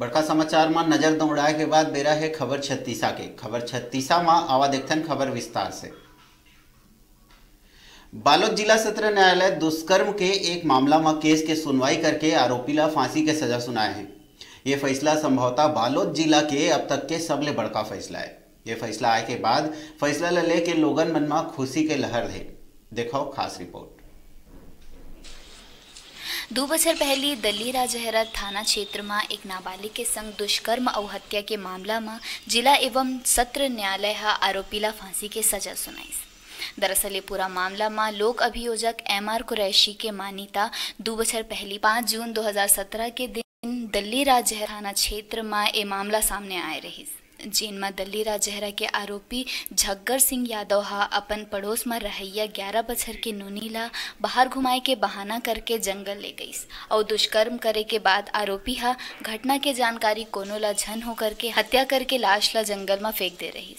बड़का समाचार में नज़र दौड़ाए के बाद बेरा है खबर छत्तीसा के खबर छत्तीसा में आवा देखथन खबर विस्तार से बालोद जिला सत्र न्यायालय दुष्कर्म के एक मामला में केस के सुनवाई करके आरोपी ला फांसी के सजा सुनाए हैं ये फैसला संभवतः बालोद जिला के अब तक के सबले बड़का फैसला है ये फैसला आए के बाद फैसला ले लेके लोगन मन में खुशी के लहर है देखो खास रिपोर्ट दो बछर पहले दल्ली राजहरा थाना क्षेत्र में एक नाबालिग के संग दुष्कर्म और हत्या के मामला में जिला एवं सत्र न्यायालय हा आरोपी फांसी के सजा सुनाई दरअसल ये पूरा मामला में लोक अभियोजक एम आर कुरैशी के मान्यता दो बछर पहली पाँच जून 2017 के दिन दल्ली राजहर थाना क्षेत्र में ये मामला सामने आए रही जेन में दल्ली राजहरा के आरोपी झग्गर सिंह यादव हा अपन पड़ोस में रहैया ग्यारह बछर के नोनीला बाहर घुमाए के बहाना करके जंगल ले गई और दुष्कर्म करे के बाद आरोपी हा घटना के जानकारी कोनो ला झन होकर के हत्या करके लाश ला जंगल में फेंक दे रही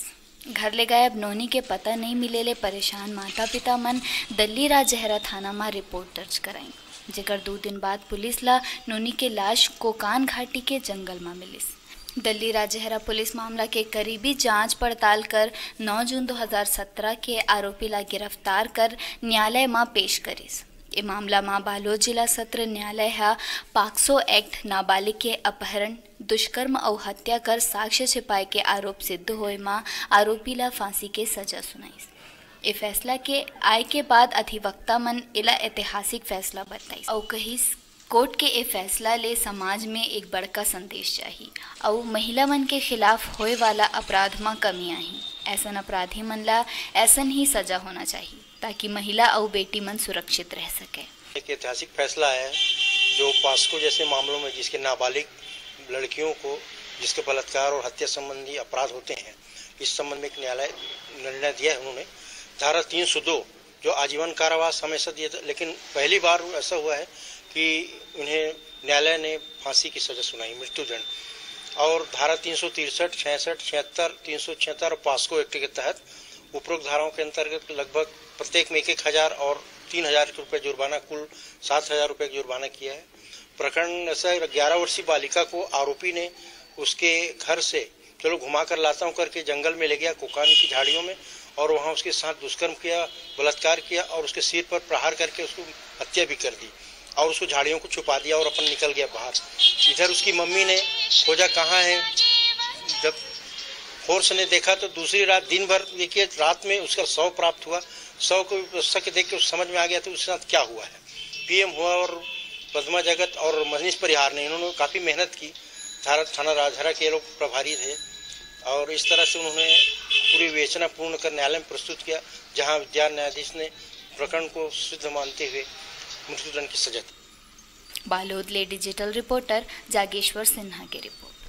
घर ले गए अब नोनी के पता नहीं मिले ले परेशान माता पिता मन दल्ली राजहरा थाना में रिपोर्ट दर्ज कराई जेकर दो दिन बाद पुलिस ला नोनी के लाश कोकान घाटी के जंगल में मिलिस। दिल्ली राजहरा पुलिस मामला के करीबी जाँच पड़ताल कर 9 जून 2017 के आरोपी ला गिरफ़्तार कर न्यायालय में पेश करिस। ये मामला में बालोद जिला सत्र न्यायालय हा पाक्सो एक्ट नाबालिग के अपहरण, दुष्कर्म और हत्या कर साक्ष्य छिपाए के आरोप सिद्ध होए में आरोपी ला फांसी के सजा सुनाई ये फैसला के आय के बाद अधिवक्ता मन इला ऐतिहासिक फैसला बताई और कही कोर्ट के ये फैसला ले समाज में एक बड़का संदेश चाहिए और महिला मन के खिलाफ होए वाला अपराध में कमी आई ऐसा अपराधी मन ला ऐसा ही सजा होना चाहिए ताकि महिला और बेटी मन सुरक्षित रह सके। एक ऐतिहासिक फैसला है, जो पास्को जैसे मामलों में जिसके नाबालिग लड़कियों को, जिसके बलात्कार और हत्या संबंधी अपराध होते हैं, इस संबंध में एक न्यायालय निर्णय दिया है उन्होंने। धारा तीन सौ दो, जो आजीवन कारावास हमेशा दिया था लेकिन पहली बार ऐसा हुआ है कि उन्हें न्यायालय ने फांसी की सजा सुनाई, मृत्युदंड। और धारा तीन सौ तिरसठ, छियासठ, छिहत्तर, तीन सौ छिहत्तर और पास्को एक्ट के तहत उपरोक्त धाराओं के अंतर्गत लगभग प्रत्येक में एक एक हज़ार और तीन हज़ार रुपये जुर्माना, कुल सात हज़ार रुपये जुर्माना किया है। प्रकरण ऐसा ग्यारह वर्षीय बालिका को आरोपी ने उसके घर से, चलो घुमा कर लाता हूँ करके जंगल में ले गया, कोकान की झाड़ियों में और वहाँ उसके साथ दुष्कर्म किया, बलात्कार किया और उसके सिर पर प्रहार करके उसको हत्या भी कर दी और उसको झाड़ियों को छुपा दिया और अपन निकल गया बाहर। इधर उसकी मम्मी ने खोजा कहाँ है? जब फोर्स ने देखा तो दूसरी रात दिन भर देखिए, रात में उसका शव प्राप्त हुआ। शव को व्यवस्था देख के समझ में आ गया तो उसके साथ क्या हुआ है? पीएम हुआ और पदमा जगत और मनीष परिहार ने, इन्होंने काफ़ी मेहनत की। थाना राजहरा के लोग प्रभारी थे और इस तरह से उन्होंने विवेचना पूर्ण कर न्यायालय में प्रस्तुत किया, जहाँ विद्यान न्यायाधीश ने प्रकरण को सिद्ध मानते हुए मृत्युदंड की सजा बालोद ले डिजिटल रिपोर्टर जागेश्वर सिन्हा की रिपोर्ट।